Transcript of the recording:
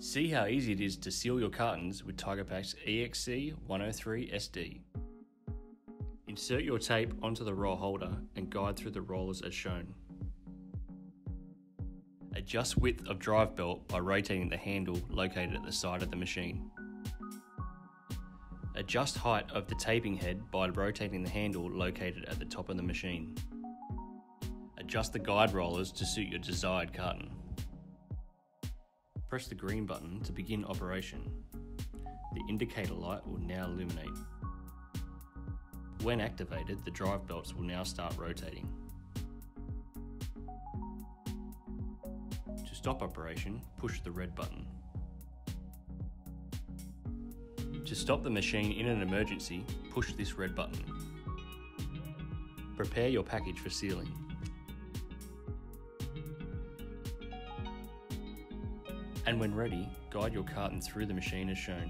See how easy it is to seal your cartons with TigerPak's EXC 103 SD. Insert your tape onto the roll holder and guide through the rollers as shown. Adjust width of drive belt by rotating the handle located at the side of the machine. Adjust height of the taping head by rotating the handle located at the top of the machine. Adjust the guide rollers to suit your desired carton. Press the green button to begin operation. The indicator light will now illuminate. When activated, the drive belts will now start rotating. To stop operation, push the red button. To stop the machine in an emergency, push this red button. Prepare your package for sealing. And when ready, guide your carton through the machine as shown.